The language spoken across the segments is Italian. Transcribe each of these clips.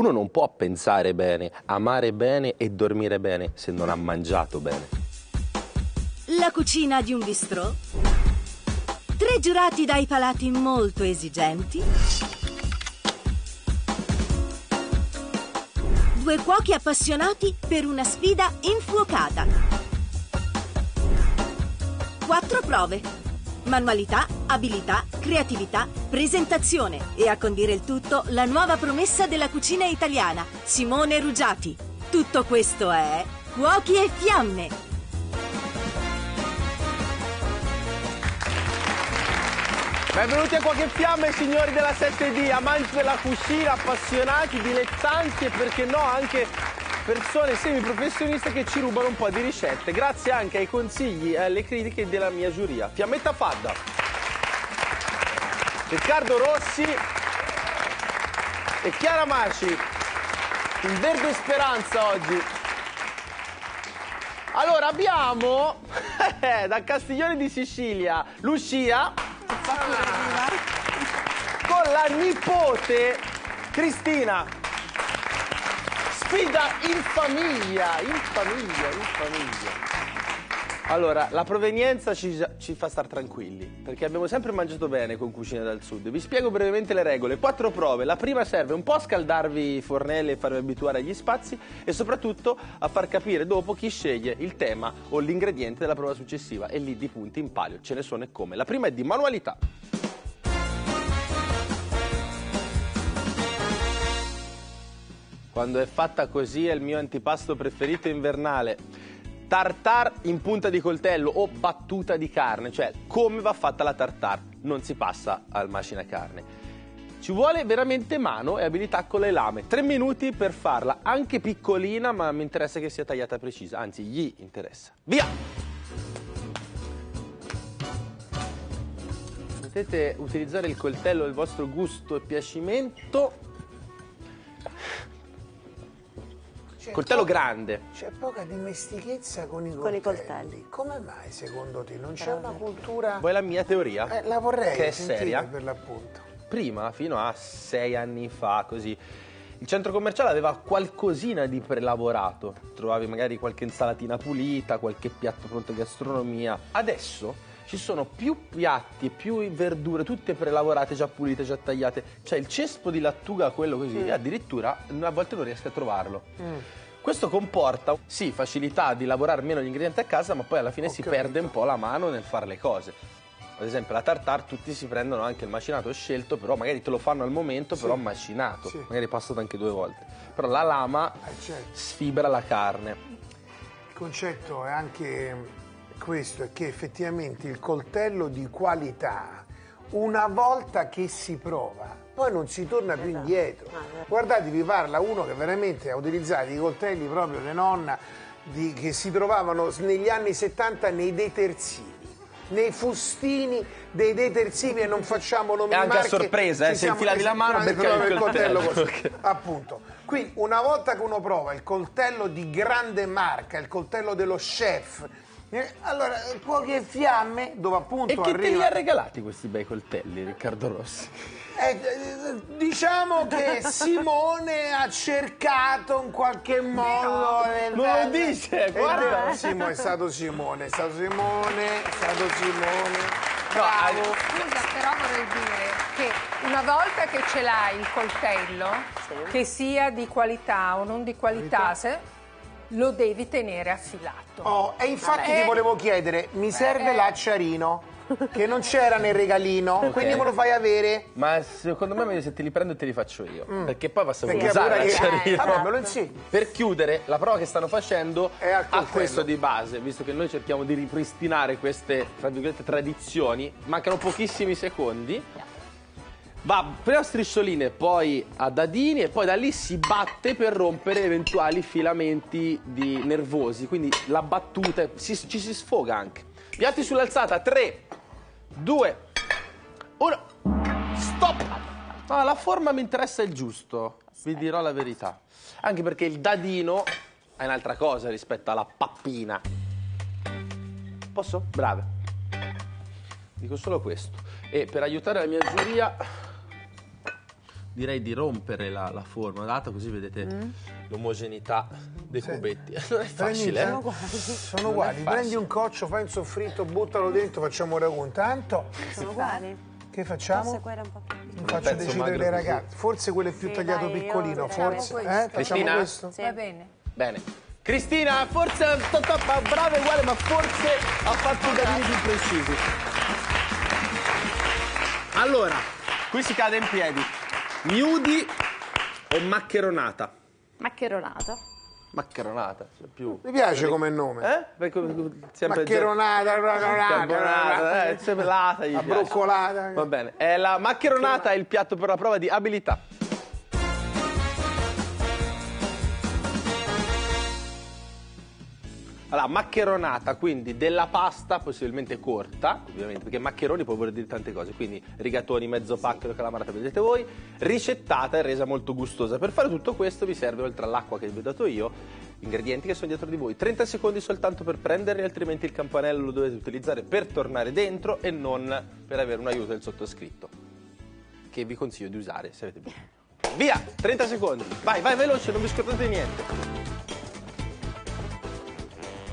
Uno non può pensare bene, amare bene e dormire bene se non ha mangiato bene. La cucina di un bistrò. Tre giurati dai palati molto esigenti. Due cuochi appassionati per una sfida infuocata. Quattro prove. Manualità, abilità, creatività, presentazione e a condire il tutto la nuova promessa della cucina italiana, Simone Ruggiati. Tutto questo è Cuochi e Fiamme. Benvenuti a Qualche Fiamme, signori della 7D, amanti della cucina, appassionati, dilettanti e perché no anche persone semiprofessioniste che ci rubano un po' di ricette, grazie anche ai consigli e alle critiche della mia giuria. Fiammetta Fadda, Riccardo Rossi e Chiara Maci, in verde speranza oggi. Allora abbiamo da Castiglione di Sicilia Lucia con la nipote Cristina. Sfida in famiglia, in famiglia, in famiglia. Allora, la provenienza ci, ci fa stare tranquilli, perché abbiamo sempre mangiato bene con Cucina dal Sud. Vi spiego brevemente le regole. Quattro prove. La prima serve un po' a scaldarvi i fornelli e farvi abituare agli spazi e soprattutto a far capire dopo chi sceglie il tema o l'ingrediente della prova successiva. E lì di punti in palio ce ne sono e come. La prima è di manualità. Quando è fatta così è il mio antipasto preferito invernale. Tartar in punta di coltello o battuta di carne, cioè come va fatta la tartar, non si passa al macina carne. Ci vuole veramente mano e abilità con le lame. Tre minuti per farla, anche piccolina, ma mi interessa che sia tagliata precisa, anzi gli interessa. Via! Potete utilizzare il coltello del vostro gusto e piacimento. C'è Coltello poca- grande. C'è poca dimestichezza con i coltelli. Con i coltelli. Come mai secondo te? Non c'è una cultura... Vuoi la mia teoria? Eh, la vorrei Che è seria? per l'appunto. Prima, fino a sei anni fa, così, il centro commerciale aveva qualcosina di prelavorato. Trovavi magari qualche insalatina pulita, qualche piatto pronto gastronomia. Adesso ci sono più piatti e più verdure, tutte prelavorate, già pulite, già tagliate. C'è il cespo di lattuga, quello così, e addirittura a volte non riesco a trovarlo. Questo comporta, sì, facilità di lavorare meno gli ingredienti a casa, ma poi alla fine Ho si capito. perde un po' la mano nel fare le cose. Ad esempio la tartar tutti si prendono anche il macinato scelto, però magari te lo fanno al momento, però macinato, Sì. magari passato anche due volte. Però la lama Eh, certo. sfibra la carne. Il concetto è anche questo, è che effettivamente il coltello di qualità, una volta che si prova, poi non si torna più indietro. Guardate, vi parla uno che veramente ha utilizzato i coltelli proprio le nonna di- che si trovavano negli anni 70 nei detersivi. Nei fustini dei detersivi e non facciamo nomi anche a marche, sorpresa, eh, se infilavi la mano, esatto, beccavi il coltello coltello. così. Appunto. Quindi una volta che uno prova il coltello di grande marca, il coltello dello chef, eh, allora poche fiamme dove appunto E chi te li arriva... ha regalati questi bei coltelli, Riccardo Rossi? Eh, eh, diciamo che Simone ha cercato in qualche modo... Non lo dice, eh, guarda. eh, Simo- è stato Simone, è stato Simone, è stato Simone. No, Bravo. Scusa, però vorrei dire che una volta che ce l'hai il coltello, che sia di qualità o non di qualità, se lo devi tenere affilato. Oh, e infatti Vabbè. ti volevo chiedere, mi serve l'acciarino che non c'era nel regalino, quindi me lo fai avere? Ma secondo me meglio se te li prendo e te li faccio io. Perché poi basta Mm. Perché usare l'acciarino. Vabbè, me lo insegni. Per chiudere, la prova che stanno facendo È al ha questo di base, visto che noi cerchiamo di ripristinare queste, tra virgolette, tradizioni, mancano pochissimi secondi. Va prima a striscioline, poi a dadini e poi da lì si batte per rompere eventuali filamenti di nervosi. Quindi la battuta si- ci si sfoga anche. Piatti sull'alzata, 3, 2, 1. Stop! No, la forma mi interessa il giusto, vi dirò la verità. Anche perché il dadino è un'altra cosa rispetto alla pappina. Posso? Brave. Dico solo questo. E per aiutare la mia giuria direi di rompere la, la forma data così vedete l'omogeneità dei cubetti. Non è facile, Prendi- eh? Sono Non uguali. Prendi un coccio, fai un soffritto, buttalo dentro, facciamo un ragù. Intanto, Sono uguali. che facciamo? Forse quella un po' più faccio decidere le così. ragazze. Forse quello è più Sì, tagliato dai, piccolino, forse. questo. Eh? Facciamo Cristina? questo? Va bene. Bene. Cristina, forse brava uguale, ma forse ha fatto i dadini più precisi. Allora, qui si cade in piedi. Nudi o maccheronata? maccheronata. Maccheronata, cioè più... Mi piace come nome. Eh? Perché sempre Maccheronata, Carbonata, eh, sempre lata gli la piace. broccolata. Va bene. Eh, la maccheronata è il piatto per la prova di abilità. Allora, maccheronata, quindi della pasta possibilmente corta, ovviamente, perché maccheroni può voler dire tante cose, quindi rigatoni, mezzo pacchero, calamarata, vedete voi, ricettata e resa molto gustosa. Per fare tutto questo vi serve, oltre all'acqua che vi ho dato io, ingredienti che sono dietro di voi. 30 secondi soltanto per prenderli, altrimenti il campanello lo dovete utilizzare per tornare dentro e non per avere un aiuto del sottoscritto, che vi consiglio di usare se avete bisogno. Via, 30 secondi, vai, vai veloce, non vi scordate niente.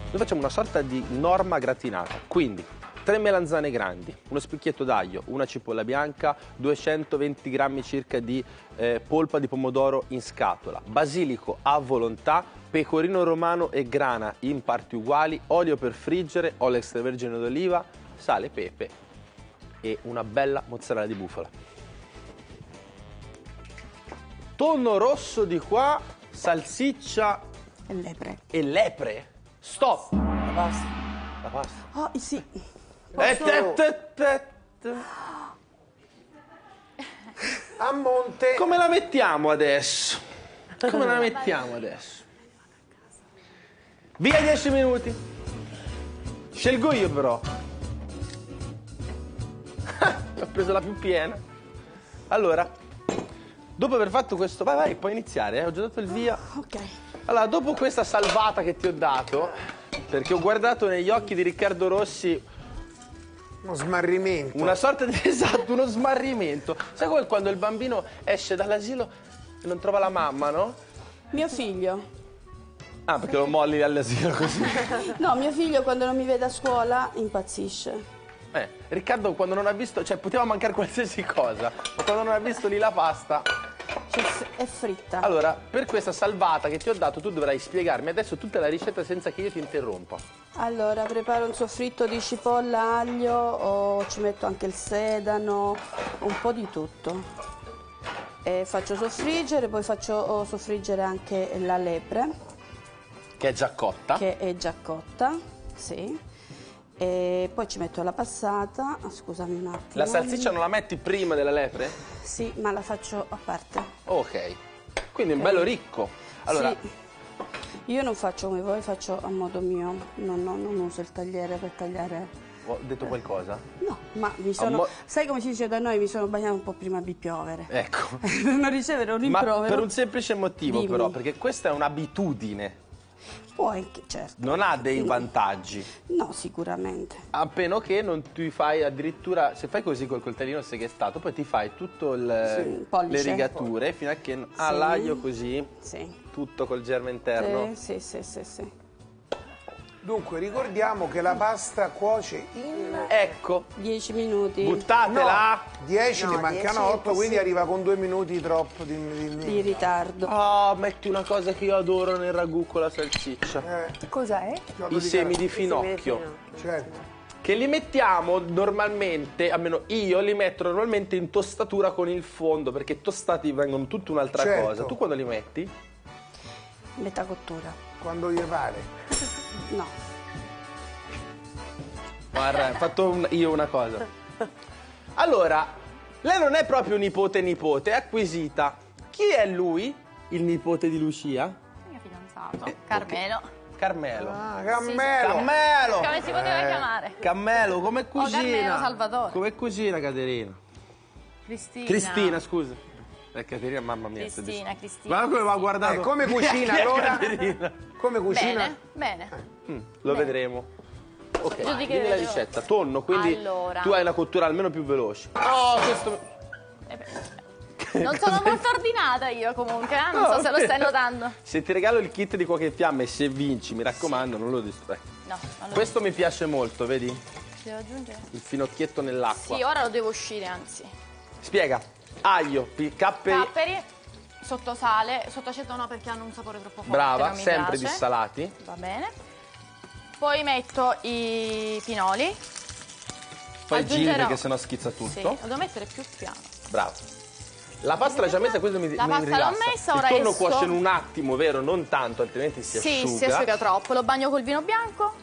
Noi facciamo una sorta di norma gratinata, quindi tre melanzane grandi, uno spicchietto d'aglio, una cipolla bianca, 220 grammi circa di eh, polpa di pomodoro in scatola, basilico a volontà, pecorino romano e grana in parti uguali, olio per friggere, olio extravergine d'oliva, sale, pepe e una bella mozzarella di bufala. Tonno rosso di qua, salsiccia E lepre. e lepre. Stop! La pasta. La pasta. Oh, sì. Eh, te, te, te, te. A monte. Come la mettiamo adesso? Come la mettiamo adesso? Via 10 minuti. Scelgo io però. Ho preso la più piena. Allora, dopo aver fatto questo... Vai, vai, puoi iniziare, eh? ho già dato il via. Ok. Allora, dopo questa salvata che ti ho dato, perché ho guardato negli occhi di Riccardo Rossi Uno smarrimento. una sorta di esatto, uno smarrimento. Sai come quando il bambino esce dall'asilo e non trova la mamma, no? Mio figlio. Ah, perché lo molli all'asilo così. No, mio figlio quando non mi vede a scuola impazzisce. Eh, Riccardo quando non ha visto, cioè poteva mancare qualsiasi cosa, ma quando non ha visto lì la pasta. Cioè, è fritta. Allora, per questa salvata che ti ho dato, tu dovrai spiegarmi adesso tutta la ricetta senza che io ti interrompa. Allora, preparo un soffritto di cipolla, aglio, o ci metto anche il sedano, un po' di tutto. E faccio soffriggere, poi faccio oh, soffriggere anche la lepre, Che è già cotta. che è già cotta, sì. E poi ci metto la passata, scusami un attimo. La salsiccia non la metti prima della lepre? Sì, ma la faccio a parte. Ok. Quindi un bello ricco. Allora, Sì. Io non faccio come voi, faccio a modo mio. No, no, non uso il tagliere per tagliare. ho detto qualcosa? No, ma mi sono. Sai come si dice da noi? Mi sono bagnato un po' prima di piovere. Ecco. per non ricevere un Ma rimprovero. per un semplice motivo Dimmi. però, perché questa è un'abitudine, Può anche, certo. non ha dei vantaggi. No, sicuramente. A meno che non ti fai addirittura, se fai così col coltellino seghettato, poi ti fai tutto il, Sì, le rigature fino a che Sì. l'aglio così, Sì. tutto col germe interno. Sì, sì, sì, sì, sì. Dunque, ricordiamo che la pasta cuoce in... Ecco, 10 minuti buttatela. 10 No, ne mancano 10 è 8, quindi arriva con due minuti troppo di... di- di ritardo. Oh, metti una cosa che io adoro nel ragù con la salsiccia. Eh, Cos'è? chiodo I di semi carota. di finocchio. Certo. Che li mettiamo normalmente, almeno io li metto normalmente in tostatura con il fondo, perché tostati vengono tutta un'altra Certo. cosa. Tu quando li metti? Metà cottura. Quando gli pare. No. Guarda, ho fatto un- io una cosa. Allora, lei non è proprio nipote nipote, è acquisita. Chi è lui, il nipote di Lucia? mio fidanzato, Carmelo. Carmelo. Ah, Cammelo! Cammelo! Come si poteva chiamare? Cammelo, come cucina? Carmelo Salvatore. Come cucina, Caterina? Cristina. Cristina, scusa. Eh, Caterina, mamma mia. Cristina, Cristina. Guarda come ha guardato. Eh, come cucina, allora? Caterina? Come cucina? Bene, bene. Mm, lo vedremo. Ok, Giudichi dimmi la ricetta. Tonno, quindi Allora. tu hai la cottura almeno più veloce. Oh, questo... Eh Non sono molto ordinata io comunque, eh? non No, so se lo stai notando. Se ti regalo il kit di cuoco in fiamme, se vinci, mi raccomando, non lo distrai. No, allora Questo mi piace molto, vedi? devo aggiungere. Il finocchietto nell'acqua. Sì, ora lo devo uscire, anzi. Spiega. Aglio, capperi, Capperi, sottosale, sottoaceto no perché hanno un sapore troppo forte, brava, sempre piace. dissalati. Va bene. Poi metto i pinoli. Poi giri Aggiungerò- perché sennò schizza tutto. Sì, lo devo mettere più piano. Bravo. La pasta l'hai già messa, questo mi, La mi pasta l'ho messa, Il ora tonno esco. cuoce in un attimo, vero? Non tanto, altrimenti si sì, asciuga. si asciuga troppo. Lo bagno col vino bianco.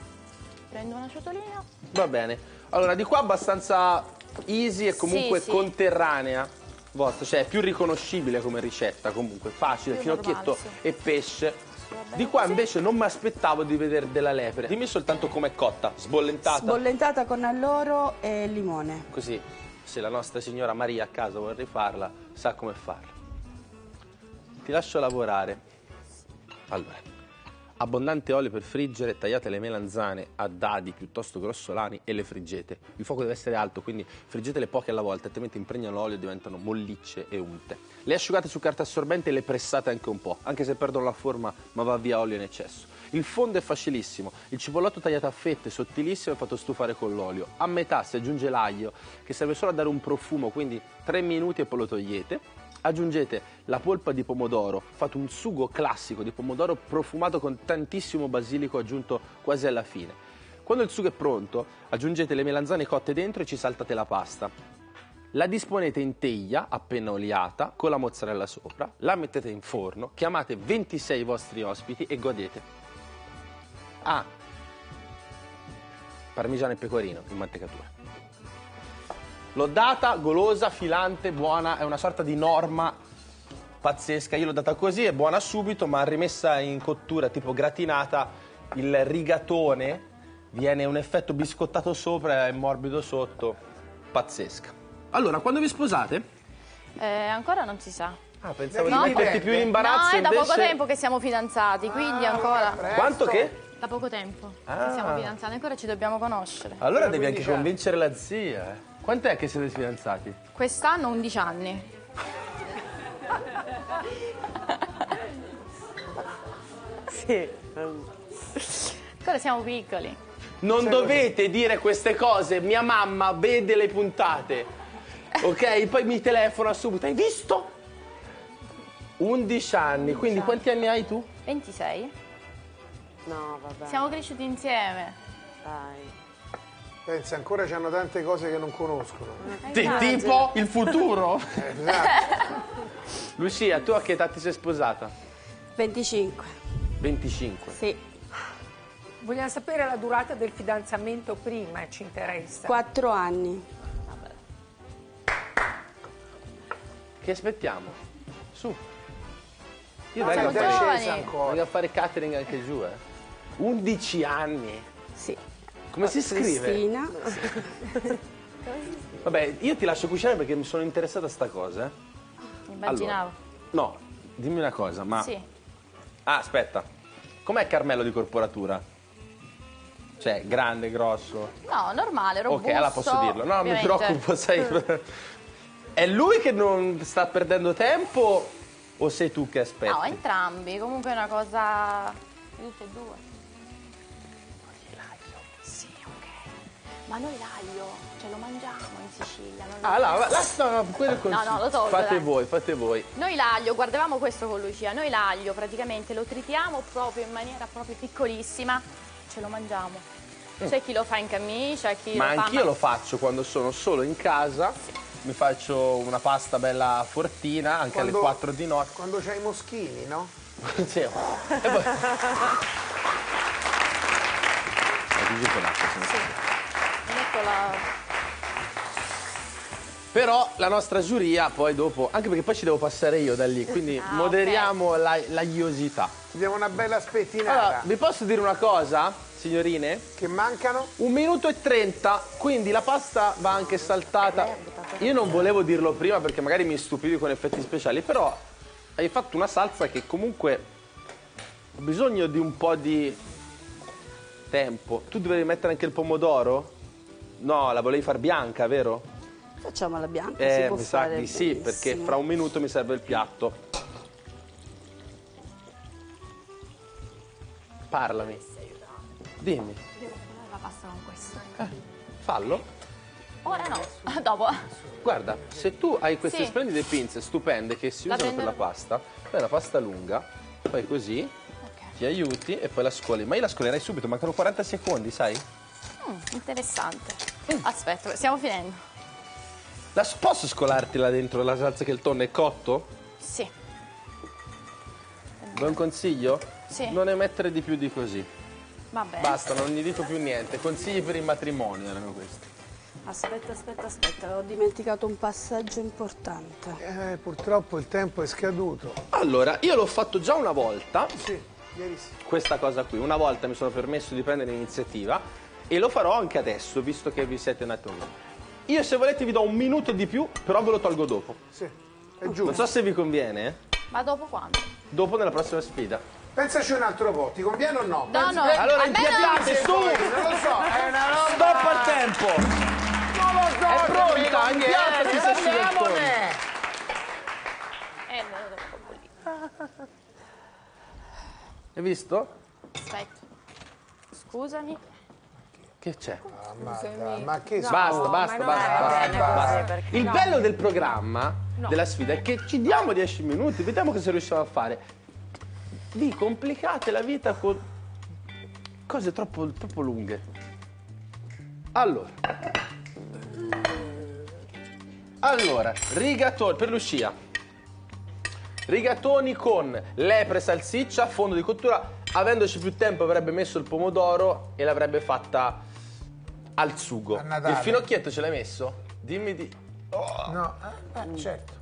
Prendo una ciotolina. Va bene. Allora, di qua abbastanza easy e comunque Sì, sì. conterranea. Vostra, cioè è più riconoscibile come ricetta, comunque facile, Più finocchietto normale, e pesce. Di qua invece non mi aspettavo di vedere della lepre. Dimmi soltanto com'è cotta, sbollentata. Sbollentata con alloro e limone. Così, se la nostra signora Maria a casa vuole rifarla, sa come farla. Ti lascio lavorare. Allora, abbondante olio per friggere, tagliate le melanzane a dadi piuttosto grossolani e le friggete. Il fuoco deve essere alto, quindi friggetele poche alla volta, altrimenti impregnano l'olio e diventano mollicce e unte. Le asciugate su carta assorbente e le pressate anche un po', anche se perdono la forma ma va via olio in eccesso. Il fondo è facilissimo, il cipollotto tagliato a fette, sottilissimo e fatto stufare con l'olio. A metà si aggiunge l'aglio, che serve solo a dare un profumo, quindi 3 minuti e poi lo togliete. Aggiungete la polpa di pomodoro, fate un sugo classico di pomodoro profumato con tantissimo basilico aggiunto quasi alla fine. Quando il sugo è pronto, aggiungete le melanzane cotte dentro e ci saltate la pasta. La disponete in teglia appena oliata con la mozzarella sopra, la mettete in forno, chiamate 26 vostri ospiti e godete. Ah, parmigiano e pecorino in mantecatura. L'ho data golosa, filante, buona, è una sorta di norma pazzesca. Io l'ho data così, è buona subito, ma rimessa in cottura tipo gratinata, il rigatone viene un effetto biscottato sopra e morbido sotto. Pazzesca. Allora, quando vi sposate? Eh, ancora non si sa. Ah, pensavo No, di metterti più in imbarazzo no, è da invece... poco tempo che siamo fidanzati, quindi ancora. presto. Quanto che? Da poco tempo Ah. che siamo fidanzati, ancora ci dobbiamo conoscere. Allora devi anche 15 anni. convincere la zia. Quant'è che siete fidanzati? Quest'anno 11 anni. Sì. Ancora siamo piccoli. Non dovete dire queste cose, mia mamma vede le puntate, ok? Poi mi telefona subito, hai visto? 11 anni, quindi quanti anni hai tu? 26. No, vabbè. Siamo cresciuti insieme. Dai. Pensa, ancora c'hanno tante cose che non conoscono. Ti- tipo il futuro. Eh, esatto. Lucia, tu a che età ti sei sposata? 25. 25. Sì. Vogliamo sapere la durata del fidanzamento prima, ci interessa. 4 anni. Che aspettiamo? Su. Io vengo a, fare, giovani. scesa ancora. vengo a fare catering anche giù, eh. 11 anni. Sì. Come si scrive? Cristina. Vabbè, io ti lascio cucinare perché mi sono interessato a sta cosa. eh. Immaginavo. No, dimmi una cosa, ma... Sì. Ah, aspetta. Com'è Carmelo di corporatura? Cioè, grande, grosso. No, normale, robusto. ok, allora posso dirlo. No, mi ovviamente. preoccupo, sai. È lui che non sta perdendo tempo o sei tu che aspetti? No, entrambi. Comunque è una cosa di tutte e due. Ma noi l'aglio, cioè lo mangiamo in Sicilia. Non lo- Ah, no, no, quello è il No, no, lo tolgo, Fate dai. voi, fate voi. Noi l'aglio, guardavamo questo con Lucia, noi l'aglio praticamente lo tritiamo proprio in maniera proprio piccolissima, ce lo mangiamo. C'è chi lo fa in camicia, chi Ma lo fa... anch'io lo faccio quando sono solo in casa. Mi faccio una pasta bella fortina, anche alle 4 di notte. Quando c'hai i moschini, no? Sì. E poi... Aggiungete l'acqua, se no. Mi metto la... Però la nostra giuria poi dopo, anche perché poi ci devo passare io da lì, quindi Ah, moderiamo la, l'agliosità. Ti diamo una bella spettinata. Allora, vi posso dire una cosa, signorine? Che mancano? Un minuto e trenta, quindi la pasta va anche saltata. Io non volevo dirlo prima perché magari mi stupivi con effetti speciali, però hai fatto una salsa che comunque ha bisogno di un po' di tempo. Tu dovevi mettere anche il pomodoro? No, la volevi far bianca, vero? Facciamo la bianca. si Eh, può mi sa di sì, perché fra un minuto mi serve il piatto. Parlami. Dimmi, Devo fare la pasta con questo. fallo. Ora no, dopo. Guarda, se tu hai queste Sì. splendide pinze stupende che si La usano per prendo- la pasta, fai la pasta lunga, fai così, Ok. ti aiuti e poi la scoli. Ma io la scolerei subito, mancano 40 secondi, sai? Mm, interessante. Aspetta, stiamo finendo. La, posso scolartela dentro la salsa che il tonno è cotto? Sì. Un consiglio? Sì. Non ne mettere di più di così. Va bene. Basta, non gli dico più niente. Consigli per il matrimonio erano questi. Aspetta, aspetta, aspetta, ho dimenticato un passaggio importante. Eh, purtroppo il tempo è scaduto. Allora, io l'ho fatto già una volta, Sì, ieri sì. questa cosa qui. Una volta mi sono permesso di prendere l'iniziativa e lo farò anche adesso, visto che vi siete un attimo. Io se volete vi do un minuto di più, però ve lo tolgo dopo. Sì, è Non giusto. so se vi conviene, eh? Ma dopo quando? Dopo nella prossima sfida. Pensaci un altro po', ti conviene o no? No, no. Allora almeno- impiattate su! Non lo so, è una roba... Stop al tempo! Non lo so, È se pronta, mi conviene, impiattati se ci andiamone! Eh, me lo devo bollire. Hai visto? Aspetta. Scusami. Che c'è? Ammazza, ma che basta, basta, basta, basta, basta. perché- Il bello del programma, della sfida, è che ci diamo 10 minuti, vediamo cosa riusciamo a fare. Vi complicate la vita con cose troppo, troppo lunghe. Allora. Allora, rigatoni, per Lucia. Rigatoni con lepre, salsiccia, fondo di cottura. Avendoci più tempo avrebbe messo il pomodoro e l'avrebbe fatta al sugo. Il finocchietto ce l'hai messo? Dimmi di... No, eh, eh, certo.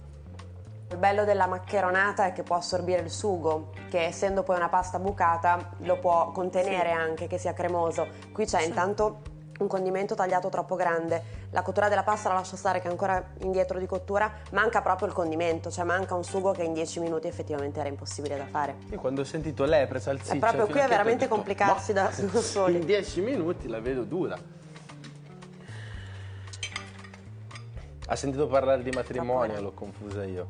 Il bello della maccheronata è che può assorbire il sugo, che essendo poi una pasta bucata lo può contenere anche, che sia cremoso. Qui c'è intanto un condimento tagliato troppo grande. La cottura della pasta la lascio stare che è ancora indietro di cottura, manca proprio il condimento, cioè manca un sugo che in 10 minuti effettivamente era impossibile da fare. Io quando ho sentito lepre, salsiccia... È proprio qui è veramente detto, complicarsi "Ma da- da soli." In 10 minuti la vedo dura. Ha sentito parlare di matrimonio, l'ho confusa io.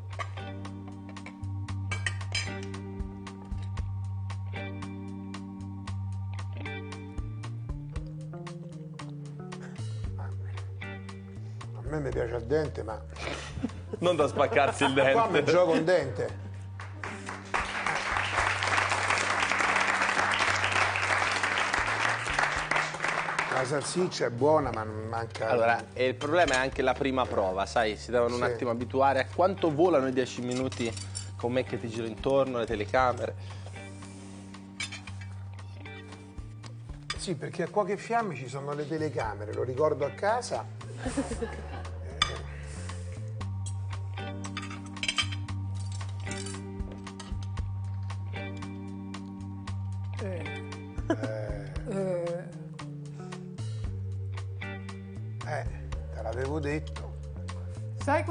A me mi piace al dente, ma Non da spaccarsi il qua mi dente. gioco un dente. La salsiccia è buona, ma non manca. Allora, e il problema è anche la prima prova, sai? Si devono un Sì. attimo abituare a quanto volano i 10 minuti con me che ti giro intorno, le telecamere. Sì, perché a Cuoche e Fiamme ci sono le telecamere, lo ricordo a casa.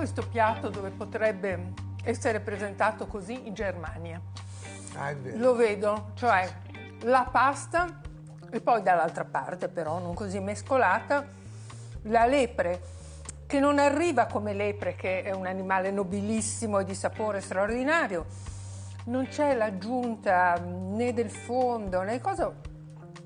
questo piatto dove potrebbe essere presentato così in Germania? Ah. Lo vedo, cioè la pasta e poi dall'altra parte però, non così mescolata, la lepre che non arriva come lepre che è un animale nobilissimo e di sapore straordinario. Non c'è l'aggiunta né del fondo né cosa.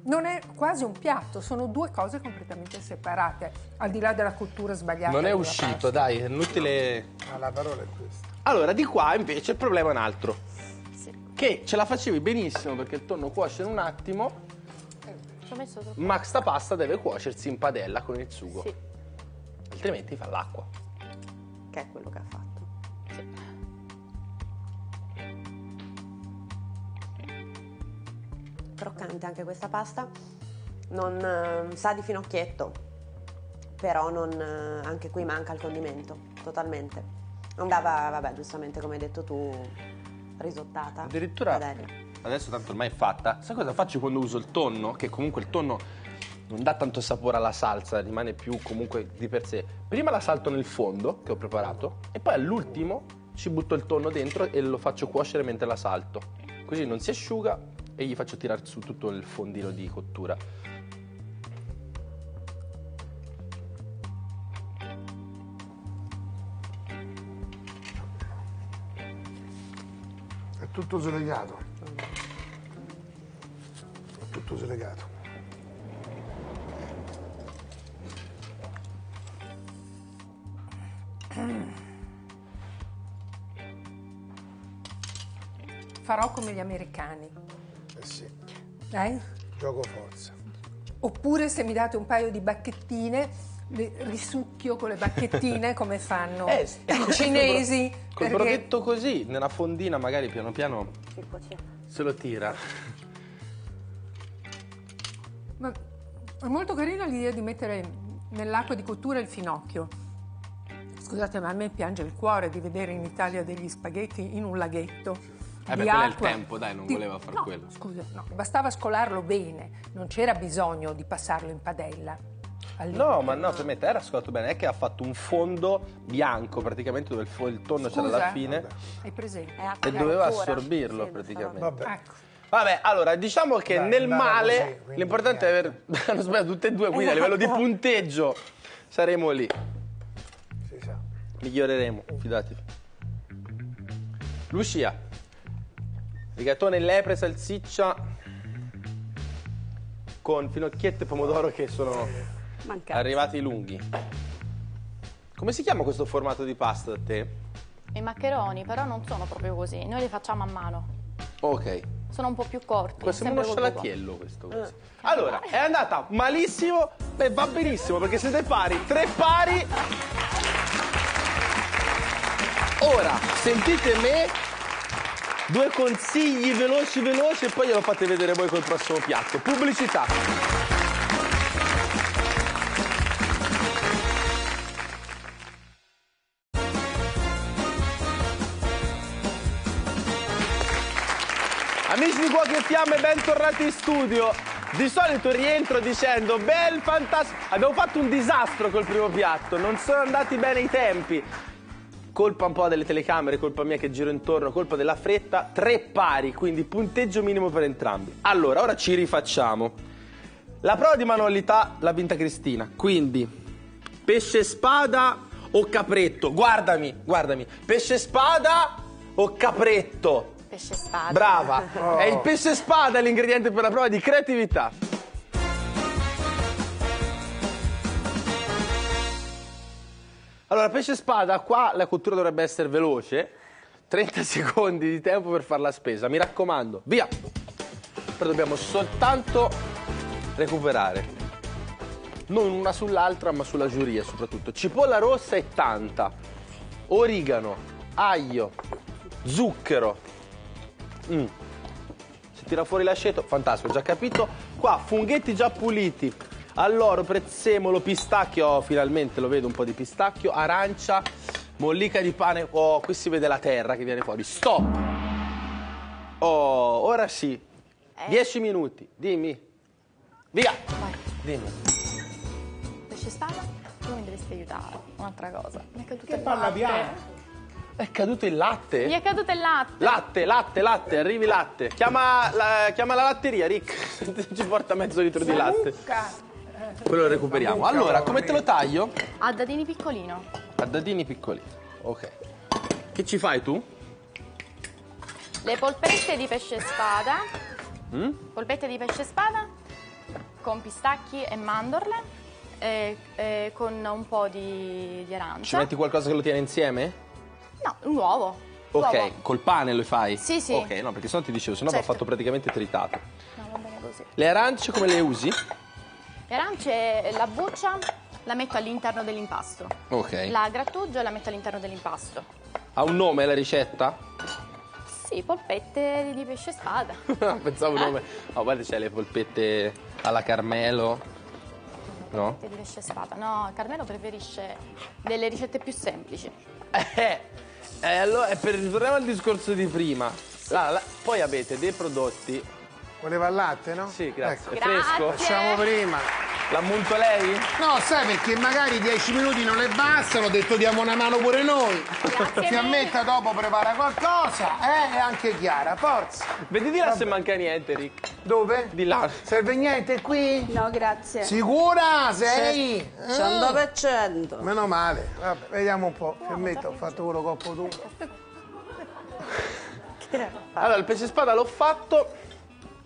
Non è quasi un piatto, sono due cose completamente separate, al di là della cultura sbagliata. Non è uscito, pasta. dai, è inutile. Ma la parola è questa. Allora, di qua invece il problema è un altro. Che ce la facevi benissimo perché il tonno cuoce in un attimo, Ci ho messo troppo. ma sta pasta deve cuocersi in padella con il sugo. Sì. Altrimenti fa l'acqua. che è quello che ha fatto. Croccante anche questa pasta, non eh, sa di finocchietto, però non, eh, anche qui manca il condimento, totalmente. Andava, vabbè, giustamente come hai detto tu, risottata. Addirittura Padella. adesso tanto ormai è fatta. Sai cosa faccio quando uso il tonno? Che comunque il tonno non dà tanto sapore alla salsa, rimane più comunque di per sé. Prima la salto nel fondo che ho preparato e poi all'ultimo ci butto il tonno dentro e lo faccio cuocere mentre la salto. Così non si asciuga e gli faccio tirare su tutto il fondino di cottura. È tutto slegato. È tutto slegato. Farò come gli americani. Sì, Eh? gioco forza. Oppure se mi date un paio di bacchettine, le risucchio con le bacchettine come fanno Eh, i cinesi. Col perché- brocchetto così, nella fondina magari piano piano se lo tira. Ma è molto carina l'idea di mettere nell'acqua di cottura il finocchio. Scusate, ma a me piange il cuore di vedere in Italia degli spaghetti in un laghetto. Eh beh, quello è il tempo, dai, non Di- voleva far no, quello. Scusa, no, bastava scolarlo bene, non c'era bisogno di passarlo in padella. No, ma no, per me te era ascoltato bene, è che ha fatto un fondo bianco praticamente dove il, fo- il tonno c'era alla eh. fine Hai presente? E doveva cottura. assorbirlo Sì, praticamente. Vabbè. Ecco. Vabbè, allora diciamo che Dai, nel male così, l'importante è aver hanno sbagliato tutte e due, quindi a livello di punteggio saremo lì. Si sa. Miglioreremo, fidatevi. Lucia. Rigatone, lepre, salsiccia con finocchiette e pomodoro che sono Mancati. arrivati lunghi. Come si chiama questo formato di pasta da te? I maccheroni però non sono proprio così, noi li facciamo a mano. Ok. Sono un po' più corti. Questo è uno scialatiello questo. così. Allora, è andata malissimo, beh va benissimo perché siete pari, tre pari. Ora, sentite me, due consigli veloci veloci e poi glielo fate vedere voi col prossimo piatto. Pubblicità. Amici di Cuochi e Fiamme, bentornati in studio. Di solito rientro dicendo bel fantastico. Abbiamo fatto un disastro col primo piatto, non sono andati bene i tempi. Colpa un po' delle telecamere, colpa mia che giro intorno, colpa della fretta, tre pari, quindi punteggio minimo per entrambi. Allora, ora ci rifacciamo. La prova di manualità l'ha vinta Cristina, quindi pesce spada o capretto? Guardami, guardami. Pesce spada o capretto? Pesce spada. Brava! È il pesce spada l'ingrediente per la prova di creatività. Allora, pesce spada, qua la cottura dovrebbe essere veloce. 30 secondi di tempo per fare la spesa. Mi raccomando, via! Però dobbiamo soltanto recuperare. Non una sull'altra, ma sulla giuria soprattutto. Cipolla rossa e tanta. Origano, aglio, zucchero, Mm. Si tira fuori l'aceto, fantastico, già capito. Qua funghetti già puliti. Alloro, prezzemolo, pistacchio, oh, finalmente lo vedo un po' di pistacchio, arancia, mollica di pane. Oh, qui si vede la terra che viene fuori. Stop! Oh, ora sì. Dieci minuti, dimmi. Via! Vai. Dimmi. Pesce spada? Tu mi dovresti aiutare. Un'altra cosa. Mi è caduto Che latte. piano. È caduto il latte? Mi è caduto il latte. Latte, latte, latte, arrivi latte. Chiama la, chiama la latteria, Rick. Ci porta mezzo litro di latte. Quello lo recuperiamo. Allora, come te lo taglio? A dadini piccolino. A dadini piccoli. Ok. Che ci fai tu? Le polpette di pesce spada. Mm? Polpette di pesce spada con pistacchi e mandorle e, e con un po' di, di Ci arancia. metti qualcosa che lo tiene insieme? No, un uovo. Ok, Uovo. col pane lo fai? Sì, sì. Ok, no, perché sennò ti dicevo, sennò va Certo. fatto praticamente tritato. No, va bene così. Le arance come le usi? Le arance, la buccia la metto all'interno dell'impasto. Ok. La grattugio e la metto all'interno dell'impasto. Ha un nome la ricetta? Sì, polpette di pesce spada. Pensavo un nome. Oh, guarda, c'è le polpette alla Carmelo. No? Polpette di pesce spada. No, Carmelo preferisce delle ricette più semplici. Eh, eh, allora, eh, per ritorniamo al discorso di prima. La- la- poi avete dei prodotti. Voleva il latte, no? Sì, grazie. Ecco, È fresco? facciamo prima. L'ammunto lei? No, sai perché magari 10 minuti non le bastano, ho detto diamo una mano pure noi. Grazie Fiammetta dopo prepara qualcosa, eh? E anche Chiara, forza. Vedi di là se manca niente, Rick. Dove? Di là. Serve niente qui? No, grazie. Sicura? Sei? Eh. 100%. Meno male. Vabbè, vediamo un po'. Fiammetta, ho fatto quello coppo tu. Allora, il pesce spada l'ho fatto.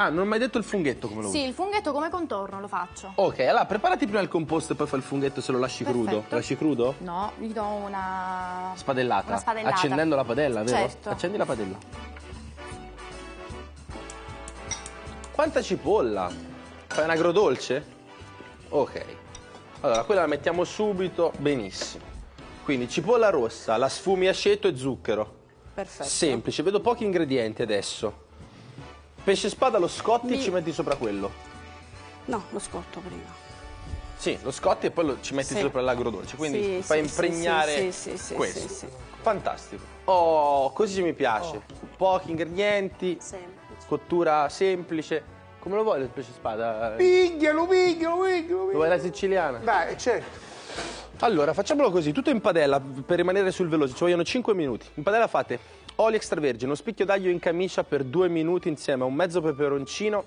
Ah, non ho mai detto il funghetto come lo Sì, usi. il funghetto come contorno lo faccio. Ok, allora preparati prima il composto e poi fai il funghetto se lo lasci crudo. Perfetto. Lo lasci crudo? No, gli do una... Spadellata. Una spadellata. Accendendo la padella, vero? Certo. Accendi la padella. Quanta cipolla? Fai un agrodolce? Ok. Allora, quella la mettiamo subito. Benissimo. Quindi cipolla rossa, la sfumi aceto e zucchero. Perfetto. Semplice, vedo pochi ingredienti adesso. Pesce spada lo scotti e Mi- ci metti sopra quello. No, lo scotto prima. Sì, lo scotti e poi lo- ci metti Sì. sopra l'agrodolce, quindi Sì, fai sì, impregnare sì, sì, sì, questo. sì, sì. Fantastico. Oh, così mi piace. Pochi ingredienti, Semplice. cottura semplice. Come lo vuoi il pesce spada? Piglialo, piglialo, piglialo. Lo vuoi la siciliana? Dai, certo. Allora, facciamolo così, tutto in padella per rimanere sul veloce, ci vogliono 5 minuti. In padella fate olio extravergine, uno spicchio d'aglio in camicia per 2 minuti insieme a un mezzo peperoncino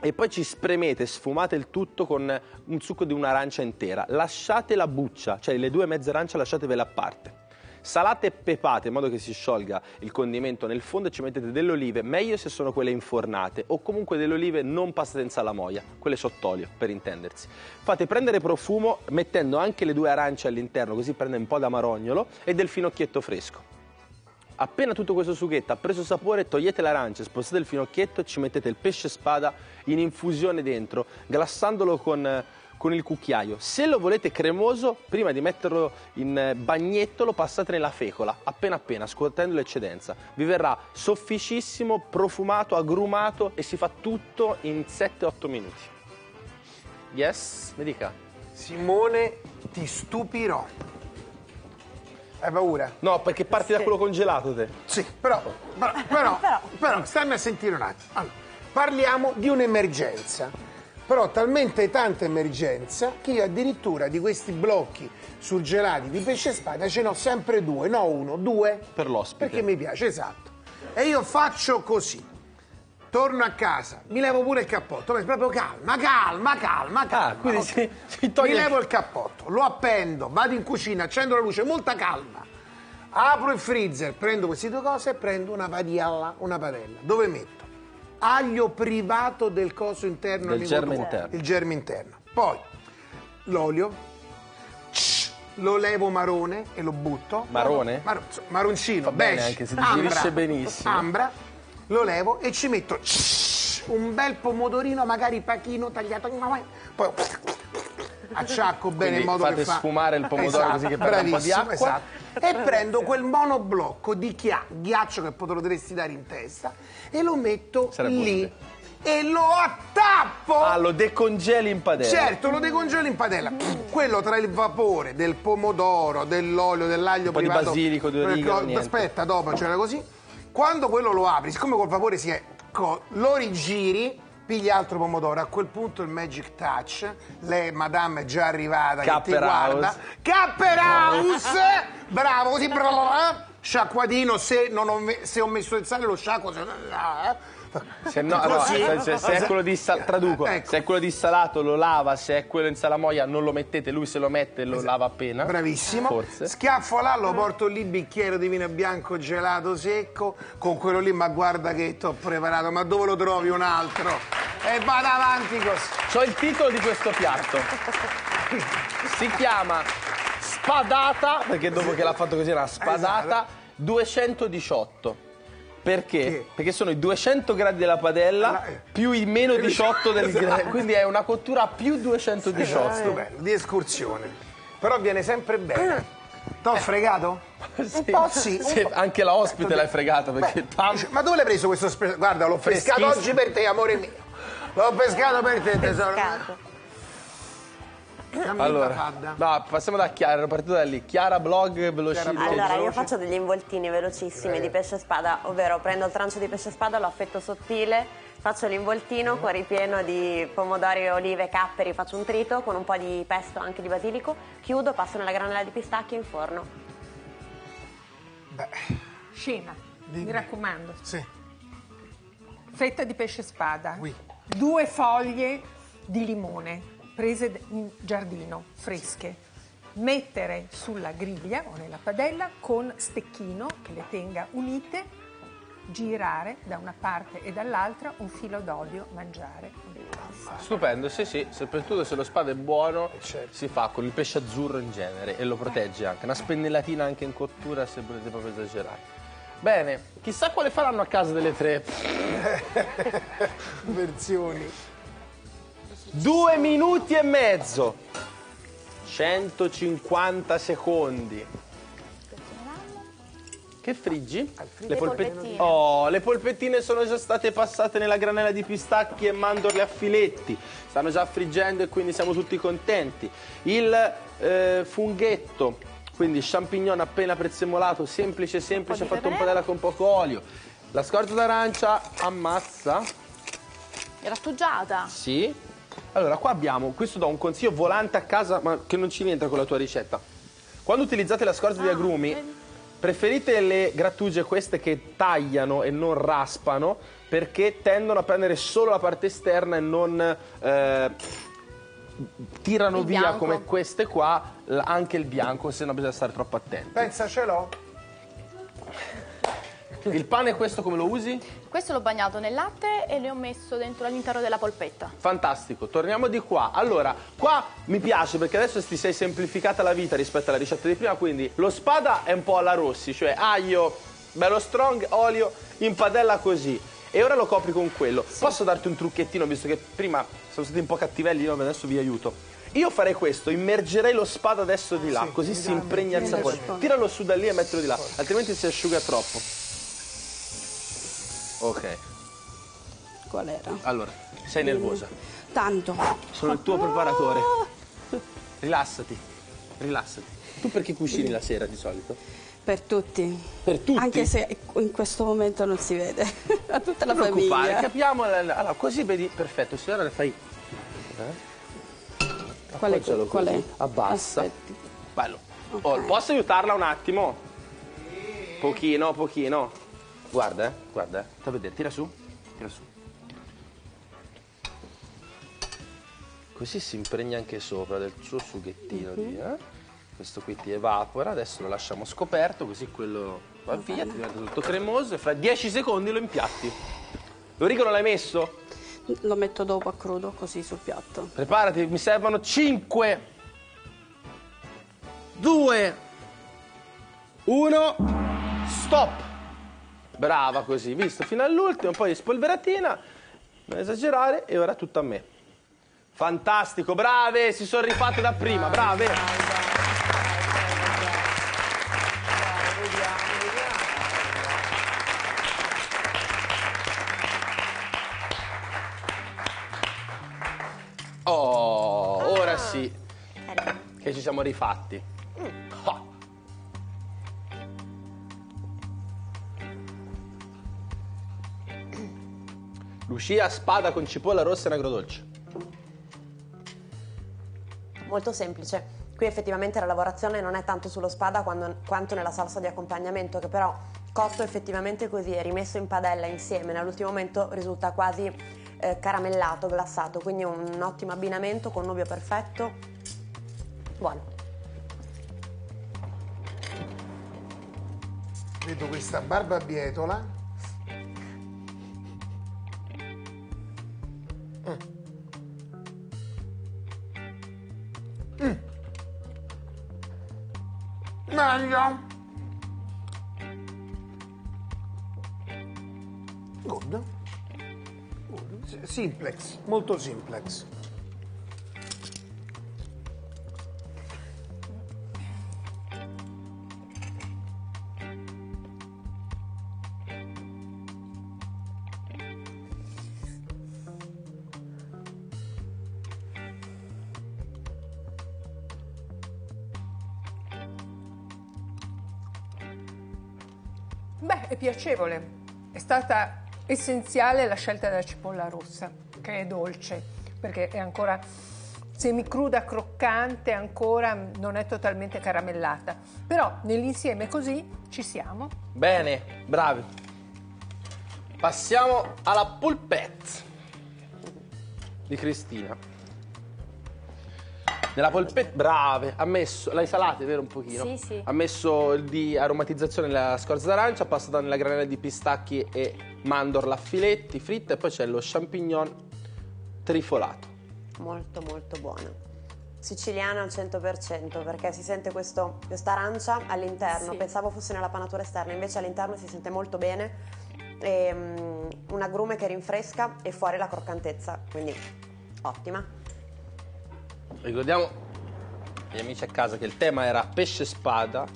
e poi ci spremete, sfumate il tutto con un succo di un'arancia intera. Lasciate la buccia, cioè le due mezze arance lasciatevele a parte. Salate e pepate in modo che si sciolga il condimento nel fondo e ci mettete delle olive, meglio se sono quelle infornate o comunque delle olive non passate in salamoia, quelle sott'olio per intendersi. Fate prendere profumo mettendo anche le due arance all'interno così prende un po' d'amarognolo e del finocchietto fresco. Appena tutto questo sughetto ha preso sapore, togliete l'arancia, spostate il finocchietto e ci mettete il pesce spada in infusione dentro, glassandolo con, eh, con il cucchiaio. Se lo volete cremoso, prima di metterlo in eh, bagnetto, lo passate nella fecola, appena appena, scuotendo l'eccedenza. Vi verrà sofficissimo, profumato, agrumato e si fa tutto in 7-8 minuti. Yes? Mi dica. Simone, ti stupirò. Hai paura? No, perché parti da quello congelato te. Sì, però, però, però, però, stammi a sentire un attimo. Allora, parliamo di un'emergenza, però talmente tanta emergenza che io addirittura di questi blocchi surgelati di pesce spada ce n'ho sempre due, no uno, due. Per l'ospite. Perché mi piace, esatto. E io faccio così. Torno a casa, mi levo pure il cappotto, ma proprio calma, calma, calma, calma. Ah, quindi ok? si- si toglie Mi levo il cappotto, lo appendo, vado in cucina, accendo la luce, molta calma. Apro il freezer, prendo queste due cose e prendo una padella, una padella. Dove metto? Aglio privato del coso interno. Del germe interno. Il germe interno. Poi l'olio, lo levo marone e lo butto. Marone? Mar- maroncino, Fa bene beige, anche, si ambra. digerisce benissimo. Ambra, lo levo e ci metto un bel pomodorino, magari pachino tagliato. Poi acciacco bene Quindi in modo fate che fa... sfumare il pomodoro così che perde un po' di acqua. esatto. E prendo quel monoblocco di chia- ghiaccio che potresti dare in testa e lo metto Sarebbe lì utile. e lo attappo. Ah, lo decongeli in padella. Certo, lo decongelo in padella. Quello tra il vapore del pomodoro, dell'olio, dell'aglio Un po' di privato. basilico, di origano, niente. Aspetta, dopo c'era così. Quando quello lo apri, siccome col vapore si è. lo rigiri, pigli altro pomodoro. A quel punto il magic touch. Lei, madame, è già arrivata. che ti Capper guarda. House. Capper House! Bravo, così. brrrr, Sciacquatino, se, non ho, se ho messo il sale lo sciacquo. Se, Se, no, no, se, se- se è quello di sal- traduco, Ecco. se è quello di salato lo lava, se è quello in salamoia non lo mettete, lui se lo mette lo lava appena. Bravissimo. Forse. Schiaffo là, lo porto lì, bicchiere di vino bianco gelato secco, con quello lì, ma guarda che ti ho preparato, ma dove lo trovi un altro? E vado avanti così. C'ho il titolo di questo piatto. Si chiama Spadata, perché dopo che l'ha fatto così era spadata, 218. Perché? Che? Perché sono i 200 gradi della padella Eh. più i meno 18 del grado. Quindi è una cottura a più 218. Stupendo, di escursione. Però viene sempre bene. T'ho fregato? Sì. po' sì, un Sì, po'. anche la ospite l'hai fregata perché pam, Dice, Ma dove l'hai preso questo spre- Guarda, l'ho pescato oggi per te, amore mio. L'ho pescato per te, tesoro. Pescato. Allora, no, passiamo da Chiara, ero partito da lì. Chiara blog velocissimo. Allora, io faccio degli involtini velocissimi di pesce spada, ovvero prendo il trancio di pesce spada, lo affetto sottile, faccio l'involtino con ripieno di pomodori, olive, capperi, faccio un trito con un po' di pesto, anche di basilico, chiudo, passo nella granella di pistacchio in forno. Scena, mi raccomando. Sì. Fetta di pesce spada, Oui. due foglie di limone prese in giardino, fresche. Mettere sulla griglia o nella padella con stecchino che le tenga unite girare da una parte e dall'altra un filo d'olio, mangiare. Stupendo, sì sì, soprattutto se lo spado è buono certo. si fa con il pesce azzurro in genere e lo protegge anche. Una spennellatina anche in cottura se volete proprio esagerare. Bene, chissà quale faranno a casa delle tre. Versioni. Due minuti e mezzo. 150 secondi. Che friggi? Le polpettine. Oh, le polpettine sono già state passate nella granella di pistacchi e mandorle a filetti. Stanno già friggendo e quindi siamo tutti contenti. Il eh, funghetto, quindi champignon appena prezzemolato, semplice semplice, Un fatto in pepe. padella con poco olio. La scorza d'arancia ammazza. Grattugiata. Sì. Allora, qua abbiamo, questo do un consiglio volante a casa, ma che non ci rientra con la tua ricetta. Quando utilizzate la scorza di agrumi, preferite le grattugie queste che tagliano e non raspano, perché tendono a prendere solo la parte esterna e non eh, tirano Il via bianco. come queste qua anche il bianco, se no bisogna stare troppo attenti. Pensa ce l'ho? Il pane questo come lo usi? Questo l'ho bagnato nel latte e le ho messo dentro all'interno della polpetta. Fantastico, torniamo di qua. Allora, qua mi piace perché adesso ti sei semplificata la vita rispetto alla ricetta di prima, quindi lo spada è un po' alla Rossi, cioè aglio, bello strong, olio, in padella così. E ora lo copri con quello. Posso darti un trucchettino, visto che prima sono stati un po' cattivelli, io adesso vi aiuto. Io farei questo, immergerei lo spada adesso di là, Sì, così si impregna il sapore. Tiralo su da lì e mettilo di là, altrimenti si asciuga troppo. Ok, Qual era? allora, sei nervosa. Tanto. Sono il tuo preparatore. Rilassati, rilassati. Tu perché cucini la sera di solito? Per tutti. Per tutti? Anche se in questo momento non si vede. A tutta la Non preoccupare, famiglia. capiamo. la- la- Allora, così vedi, perfetto. Se ora le fai. Qual è? appoggialo Qual è? così, Abbassa. Aspetti. Bello. Oh, posso aiutarla un attimo? Pochino, pochino. Guarda, eh, guarda. eh. Sta a vedere, tira su. Tira su. Così si impregna anche sopra del suo sughettino di, eh? Questo qui ti evapora, adesso lo lasciamo scoperto, così quello va via, ti diventa tutto cremoso e fra 10 secondi lo impiatti. L'origo non l'hai messo? Lo metto dopo a crudo, così sul piatto. Preparati, mi servono 5, 2, 1, stop. Brava così, visto fino all'ultimo, poi spolveratina, non esagerare e ora tutto a me. Fantastico, brave, si sono rifatte da prima, brave. Oh, ora sì che ci siamo rifatti. Lucia spada con cipolla rossa e agrodolce. Molto semplice. Qui effettivamente la lavorazione non è tanto sullo spada quando- quanto nella salsa di accompagnamento, che però cotto effettivamente così e rimesso in padella insieme, nell'ultimo momento risulta quasi eh, caramellato, glassato, quindi un ottimo abbinamento, connubio perfetto. Buono. Vedo questa barbabietola. Mm. Meglio. Good. Good. Simplex, molto simplex. Piacevole. È stata essenziale la scelta della cipolla rossa, che è dolce, perché è ancora semicruda, croccante, ancora non è totalmente caramellata. Però nell'insieme così ci siamo. Bene, bravi. Passiamo alla polpette di Cristina. Nella polpetta, brave, ha messo, l'hai salate, vero un pochino? Sì, sì. Ha messo di aromatizzazione nella scorza d'arancia, ha passato nella granella di pistacchi e mandorla a filetti, fritta e poi c'è lo champignon trifolato. Molto molto buono. Siciliana al 100% perché si sente questo, questa arancia all'interno, Sì. pensavo fosse nella panatura esterna, invece all'interno si sente molto bene, e, mm, un agrume che rinfresca e fuori la croccantezza, quindi ottima. Ricordiamo agli amici a casa che il tema era pesce spada.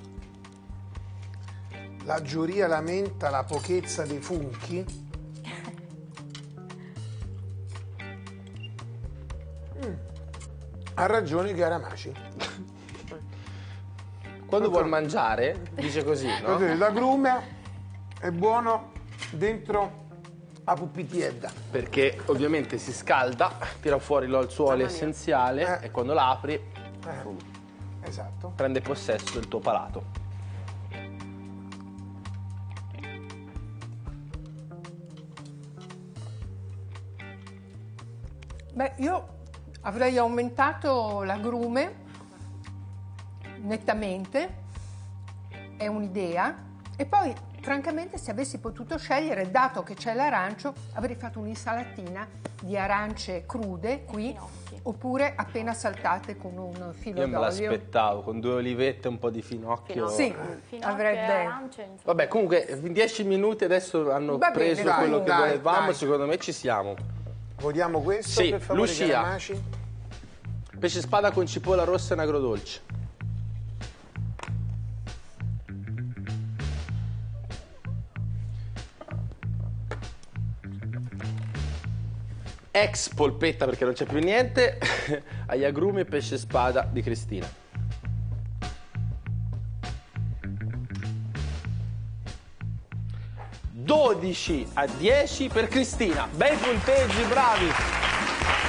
La giuria lamenta la pochezza dei funchi. Mm. Ha ragione Garamaci. Quando vuol mangiare, dice così, no? L'agrume è buono dentro a pupitiedda. Perché ovviamente si scalda, tira fuori lo- il suo olio mia. essenziale Eh. e quando l'apri Eh, esatto. prende possesso del tuo palato. Beh, io avrei aumentato l'agrume nettamente, è un'idea, e poi francamente se avessi potuto scegliere, dato che c'è l'arancio, avrei fatto un'insalatina di arance crude qui, oppure appena saltate con un filo Io me d'olio. l'aspettavo con due olivette e un po' di finocchio. Finocchio. Sì, Finocchio avrebbe... arance. Vabbè, comunque in dieci minuti adesso hanno Va bene, preso dai, quello che dai, volevamo, dai. secondo me ci siamo. Votiamo questo Sì, per favore Lucia. Pesce spada con cipolla rossa e un agrodolce. Ex polpetta perché non c'è più niente, agli agrumi e pesce spada di Cristina. Dodici a 10 per Cristina. Bei punteggi, bravi.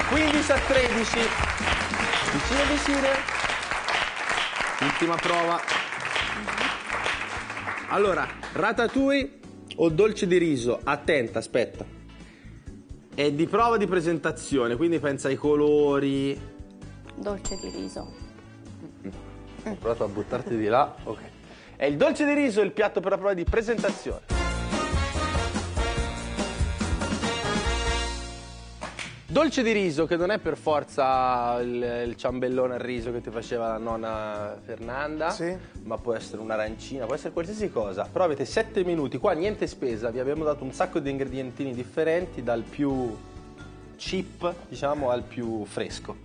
15 a 13. Vicine vicine. Ultima prova. Allora, ratatouille o dolce di riso? Attenta, aspetta. È di prova di presentazione, quindi pensa ai colori. Dolce di riso. Ho provato a buttarti di là. Ok. È il dolce di riso il piatto per la prova di presentazione. Dolce di riso che non è per forza il, il ciambellone al riso che ti faceva la nonna Fernanda, Sì. ma può essere un'arancina, può essere qualsiasi cosa. Però avete 7 minuti, qua niente spesa, vi abbiamo dato un sacco di ingredientini differenti, dal più cheap, diciamo, al più fresco.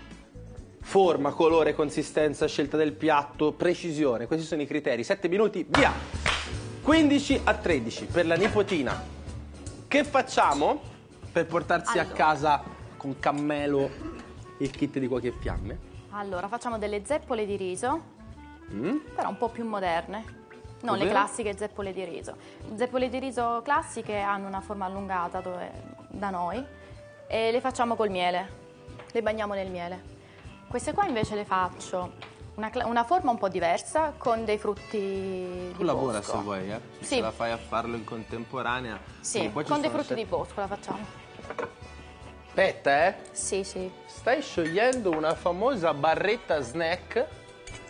Forma, colore, consistenza, scelta del piatto, precisione, questi sono i criteri. 7 minuti, via! 15 a 13 per la nipotina. Che facciamo per portarsi a Allora. casa con cammelo il kit di cuochi e fiamme? Allora, facciamo delle zeppole di riso, però un po' più moderne. Non le Ovvero? classiche zeppole di riso. Zeppole di riso classiche hanno una forma allungata dove- da noi e le facciamo col miele. Le bagniamo nel miele. Queste qua invece le faccio una, una forma un po' diversa con dei frutti di Tu lavora bosco. se vuoi, eh? Se Sì. la fai a farlo in contemporanea. Sì, con dei frutti set- di bosco la facciamo. Aspetta, eh. Sì, sì. Stai sciogliendo una famosa barretta snack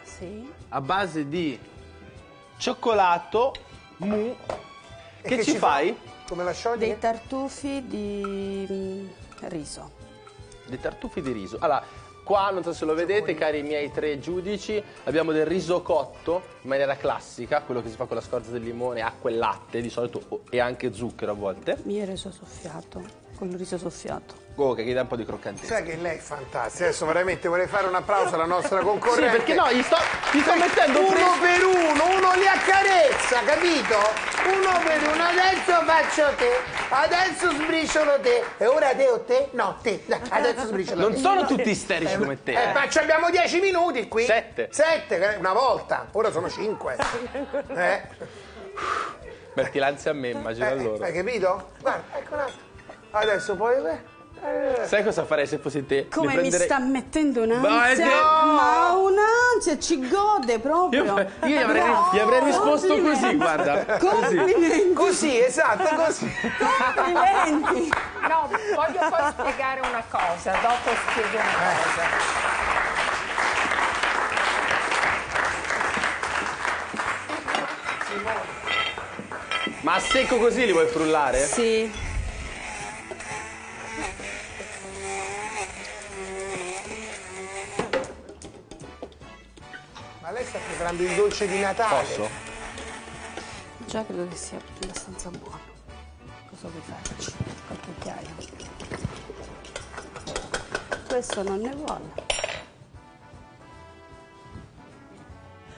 Sì. a base di cioccolato, mu. E Che, ci, fa? fai? Come la sciogli? Dei tartufi di mm, riso. Dei tartufi di riso. Allora, qua non so se lo vedete, cari miei tre giudici, abbiamo del riso cotto in maniera classica, quello che si fa con la scorza del limone, acqua e latte di solito e anche zucchero a volte. Mio riso soffiato, col riso soffiato. Oh, che dà un po' di croccantezza. Sai che lei è fantastica. Adesso veramente vorrei fare un applauso alla nostra Sì, concorrente. perché no, gli sto, gli sto mettendo uno fresco. per uno, uno li accarezza, capito? Uno per uno, adesso faccio te, adesso sbriciolo te, e ora te o te? No, te, adesso sbriciolo Non te. sono tutti isterici come te. Eh, eh. ma ci abbiamo dieci minuti qui. Sette. Sette, una volta, ora sono cinque. Eh? Metti l'ansia a me, immagino a Eh, loro. Hai capito? Guarda, ecco un attimo. Adesso poi... Beh. Eh. Sai cosa farei se fossi te? Come prendere... mi sta mettendo un'ansia? No! Ma un'ansia ci gode proprio. Io, io gli, avrei, gli, avrei, risposto così, guarda. Complimenti. Così, esatto, così. Complimenti. No, voglio poi spiegare una cosa, dopo spiego una eh. cosa. Ma a secco così li vuoi frullare? Sì. Lei sta preparando il dolce di Natale? Posso? Già credo che sia abbastanza buono. Cosa vuoi farci? Qualche cucchiaio. Questo non ne vuole.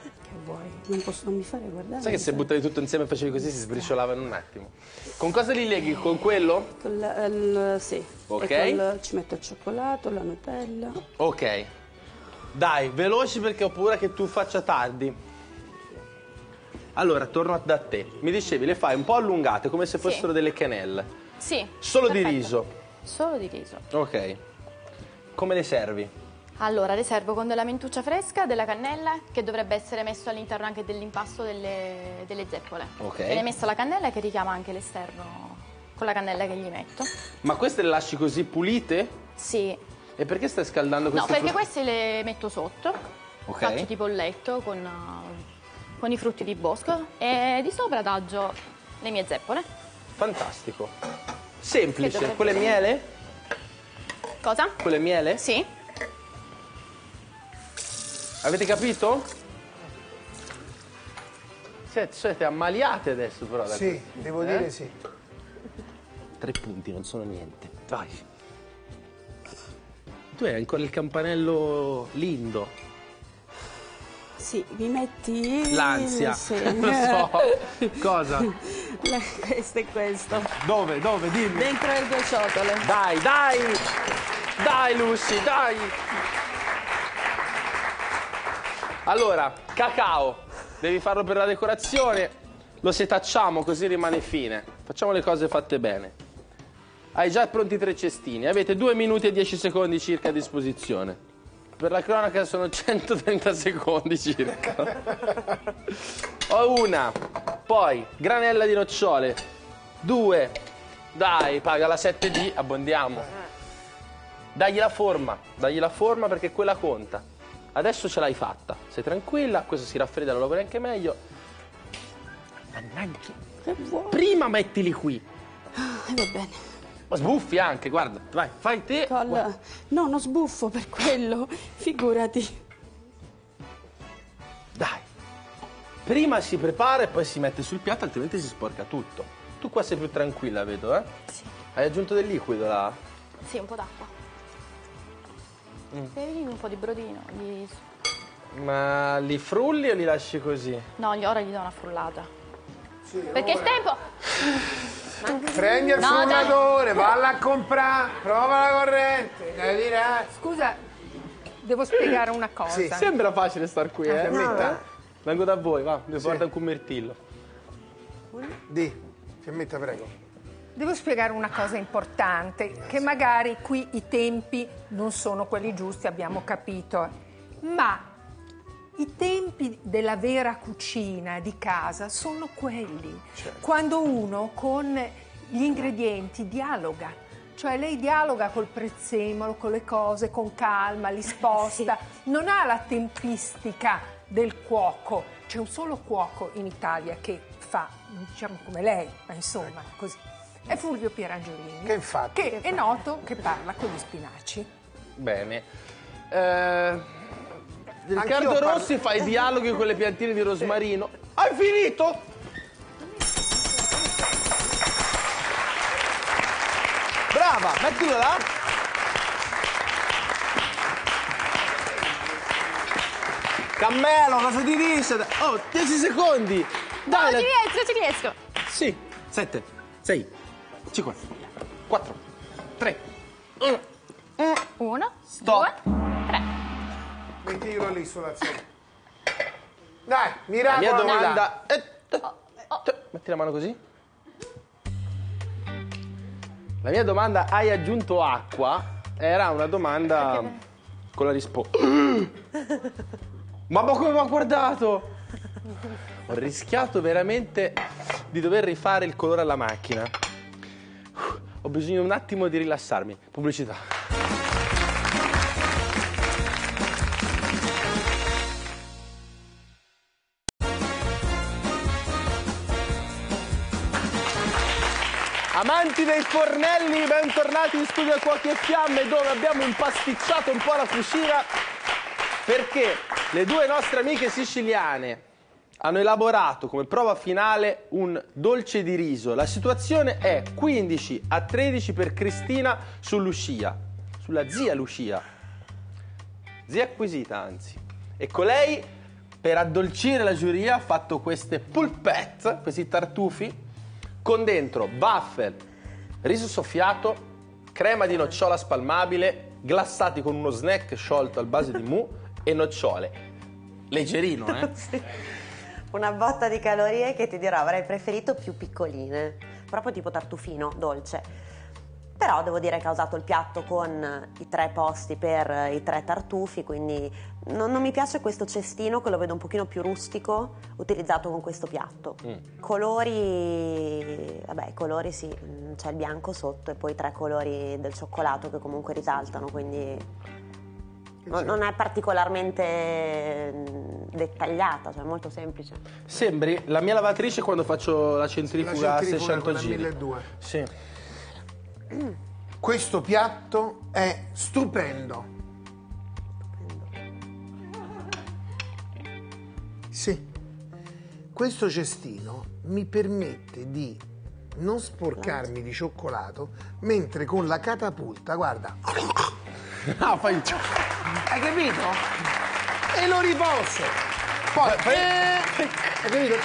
Che vuoi? Non posso non mi fare guardare. Sai che se buttavi tutto insieme e facevi così si sbriciolava in un attimo. Con cosa li leghi? Con quello? Con la- il- sì. Ok. E col- ci metto il cioccolato, la Nutella. Ok. Dai, veloci perché ho paura che tu faccia tardi. Allora, torno da te. Mi dicevi, le fai un po' allungate, come se fossero delle cannelle. Sì. Solo di perfetto. riso. Solo di riso. Ok. Come le servi? Allora, le servo con della mentuccia fresca, della cannella, che dovrebbe essere messo all'interno anche dell'impasto delle, delle zeppole. Ok. Viene messa la cannella che richiama anche l'esterno con la cannella che gli metto. Ma queste le lasci così pulite? Sì. E perché stai scaldando No, queste perché frut- queste le metto sotto. Ok. Faccio tipo il letto con, uh, con i frutti di bosco e di sopra adagio le mie zeppole. Fantastico. Semplice. Quelle miele? Cosa? Quelle miele? Sì. Avete capito? Siete, siete ammaliate adesso però. da Sì, questo. devo Eh? dire sì. Tre punti, non sono niente. Vai. Tu hai ancora il campanello lindo. Sì, mi metti... L'ansia. Sì. Lo so. Cosa? La- questo e questo. Dove? Dove? Dimmi. Dentro le due ciotole. Dai, dai! Dai Lucy, dai! Allora, cacao. Devi farlo per la decorazione. Lo setacciamo così rimane fine. Facciamo le cose fatte bene. Hai già pronti tre cestini. Avete 2 minuti e 10 secondi circa a disposizione. Per la cronaca sono 130 secondi circa. Ho una. Poi, granella di nocciole. Due. Dai, paga la 7D, abbondiamo. Dagli la forma, dagli la forma perché quella conta. Adesso ce l'hai fatta, sei tranquilla, questo si raffredda, lo lavori anche meglio. Mannaggia. Prima mettili qui. Eh, va bene. Ma sbuffi anche, guarda, vai, fai te. Col- No, non sbuffo per quello. Figurati. Dai. Prima si prepara e poi si mette sul piatto, altrimenti si sporca tutto. Tu qua sei più tranquilla, vedo, eh? Sì. Hai aggiunto del liquido là? Sì, un po' d'acqua. Mm. E un po' di brodino. Gli... Ma li frulli o li lasci così? No, gli- ora gli do una frullata. Perché il tempo... Prendi il No, frullatore, valla a comprare, prova la corrente, la dirà. Scusa, devo spiegare una cosa. Sì. Sembra facile star qui, eh? Fiammetta, Vengo da voi, va, mi porta un cumertillo. di, Fiammetta prego. Devo spiegare una cosa importante, che magari qui i tempi non sono quelli giusti, abbiamo capito, ma i tempi della vera cucina di casa sono quelli. Quando uno con gli ingredienti dialoga. Cioè lei dialoga col prezzemolo, con le cose, con calma, li sposta. Non ha la tempistica del cuoco. C'è un solo cuoco in Italia che fa, diciamo come lei, ma insomma, così. È Fulvio Pierangiolini. Che infatti? Che è noto che parla con gli spinaci. Bene. Eh, Riccardo Anch'io Rossi fa i dialoghi con le piantine di rosmarino. Hai finito? Brava, mettilo là. Cammelo, cosa ti dice? Oh, 10 secondi. Dai, No, ci riesco, ci riesco. Sì, 7, 6, 5, 4, 3, 1. Uno, Stop. due, sulla zona. Dai, La miracolo. mia là. domanda... Eh, eh, eh, Metti la mano così. La mia domanda, hai aggiunto acqua? Era una domanda con la risposta. Ma come mi ha guardato? Ho rischiato veramente di dover rifare il colore alla macchina. Ho bisogno un attimo di rilassarmi. Pubblicità. Amanti dei fornelli, bentornati in studio a Cuochi Fiamme dove abbiamo impasticciato un po' la cucina perché le due nostre amiche siciliane hanno elaborato come prova finale un dolce di riso. La situazione è 15 a 13 per Cristina su Lucia, sulla zia Lucia. Zia acquisita, anzi. E con lei, per addolcire la giuria, ha fatto queste pulpette, questi tartufi, con dentro waffle, riso soffiato, crema di nocciola spalmabile, glassati con uno snack sciolto al base di mu e nocciole. Leggerino, eh? Sì. Una botta di calorie che ti dirò avrei preferito più piccoline, proprio tipo tartufino, dolce. Però devo dire che ha usato il piatto con i tre posti per i tre tartufi, quindi non, non mi piace questo cestino che lo vedo un pochino più rustico utilizzato con questo piatto. Mm. Colori, vabbè, i colori sì, mm, c'è il bianco sotto e poi tre colori del cioccolato che comunque risaltano, quindi non, non è particolarmente mm, dettagliata, cioè molto semplice. Sembri la mia lavatrice quando faccio la centrifuga, La a centrifuga 600 quella giri. 1200. Sì. Questo piatto è stupendo. Sì. Questo cestino mi permette di non sporcarmi di cioccolato mentre con la catapulta, guarda, Ah, fai... hai capito? E lo riposo. Poi, eh, hai capito?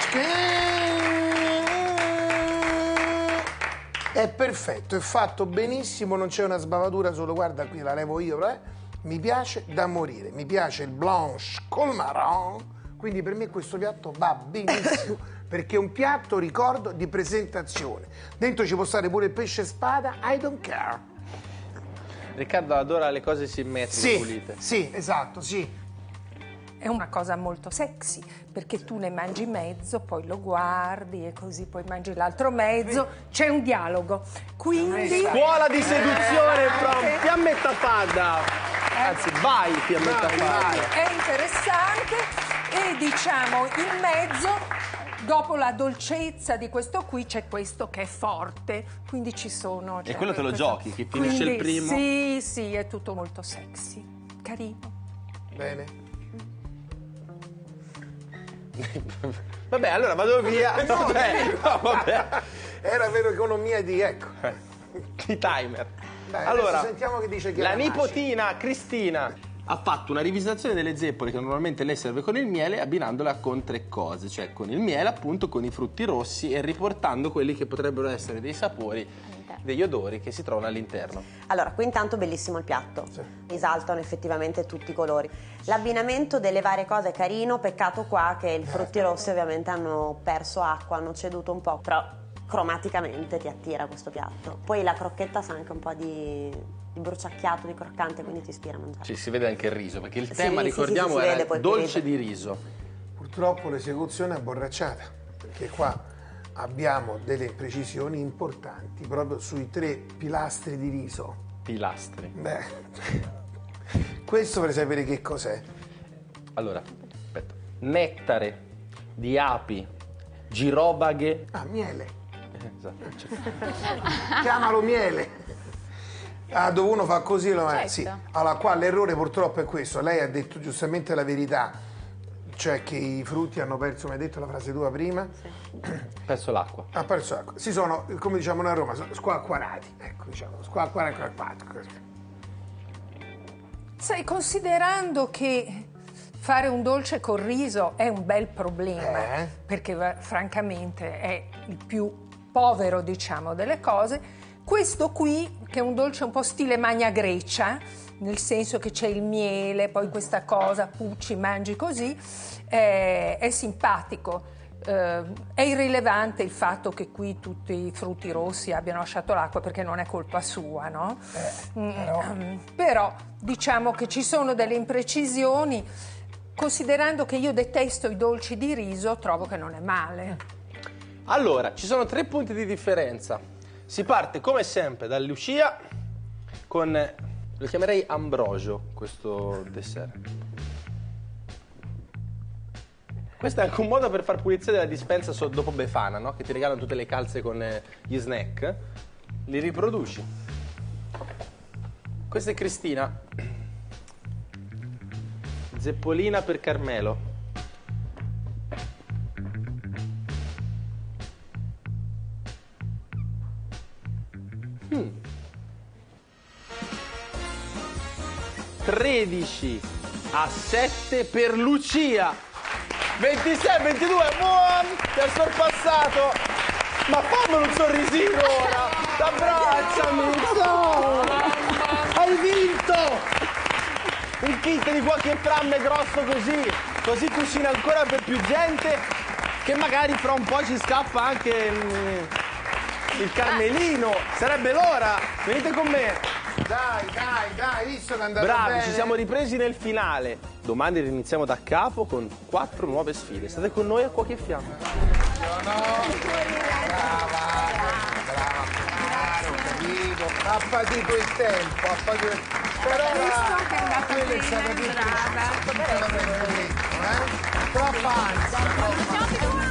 È perfetto, è fatto benissimo, non c'è una sbavatura, solo guarda qui, la levo io, eh. mi piace da morire, mi piace il blanche col marron, quindi per me questo piatto va benissimo, perché è un piatto, ricordo, di presentazione. Dentro ci può stare pure il pesce spada, I don't care. Riccardo adora le cose simmetriche Sì, pulite. sì, esatto, sì. È una cosa molto sexy perché tu ne mangi mezzo, poi lo guardi e così poi mangi l'altro mezzo, c'è un dialogo. Quindi Scuola di seduzione from Eh. Fiammetta Fadda. Anzi, vai Fiammetta vai. è interessante e diciamo in mezzo dopo la dolcezza di questo qui c'è questo che è forte, quindi ci sono... E quello te lo questo- giochi, chi finisce il Quindi primo. Sì, sì, è tutto molto sexy, carino. Bene. Vabbè, allora vado via. Vabbè, no, vabbè. Era vero economia di, ecco. I timer. Dai, allora, sentiamo che dice la Chiara Masci. nipotina Cristina ha fatto una rivisitazione delle zeppole che normalmente lei serve con il miele abbinandola con tre cose, cioè con il miele appunto, con i frutti rossi e riportando quelli che potrebbero essere dei sapori, degli odori che si trovano all'interno. Allora, qui intanto bellissimo il piatto, risaltano effettivamente tutti i colori. L'abbinamento delle varie cose è carino, peccato qua che i frutti rossi ovviamente hanno perso acqua, hanno ceduto un po', però cromaticamente ti attira questo piatto. Poi la crocchetta sa anche un po' di, di bruciacchiato, di croccante, quindi ti ispira a mangiare. Ci si vede anche il riso, perché il Sì, tema, sì, sì, ricordiamo, si era vede poi dolce di riso. Purtroppo l'esecuzione è borracciata, perché qua abbiamo delle imprecisioni importanti proprio sui tre pilastri di riso. Pilastri. Beh, questo per sapere che cos'è. Allora, aspetta. Nettare di api, girobaghe. Ah, miele. Esatto, cioè, Chiamalo miele. Ah, dove uno fa così lo Certo. sì. Allora, qua l'errore purtroppo è questo. Lei ha detto giustamente la verità, cioè che i frutti hanno perso, come hai detto la frase tua prima, perso l'acqua. ha perso acqua. Si sono, come diciamo noi a Roma, squacquarati. Ecco, diciamo, squacquarati. Sai, considerando che fare un dolce col riso è un bel problema, Eh? perché francamente è il più povero, diciamo, delle cose, questo qui, che è un dolce un po' stile magna grecia, nel senso che c'è il miele, poi questa cosa, pucci, mangi così, è, è simpatico. Eh, è irrilevante il fatto che qui tutti i frutti rossi abbiano lasciato l'acqua perché non è colpa sua, no? Mm, però diciamo che ci sono delle imprecisioni. Considerando che io detesto i dolci di riso, trovo che non è male. Allora, ci sono tre punti di differenza. Si parte come sempre da Lucia con, lo chiamerei ambrosio, questo dessert. Questo è anche un modo per far pulizia della dispensa dopo Befana, no? Che ti regalano tutte le calze con eh, gli snack. li riproduci. Questa è Cristina. Zeppolina per Carmelo. 13 a 7 per Lucia. 26 22, buon! Ti ha sorpassato! Ma fammelo un sorrisino ora! Abbracciami! No! Hai vinto! Un kit di qualche framme grosso così, così cucina ancora per più gente che magari fra un po' ci scappa anche mm, il carmelino. Sarebbe l'ora! Venite con me! Dai, dai, dai, visto che è andato Bravi, bene. ci siamo ripresi nel finale. Domani riniziamo da capo con quattro nuove sfide. State con noi a Cuochi e Fiamme. Chiaro, capito. Ha patito il tempo, ha patito il Però visto che è andata bene, brava. detto, eh? Troppa ansia.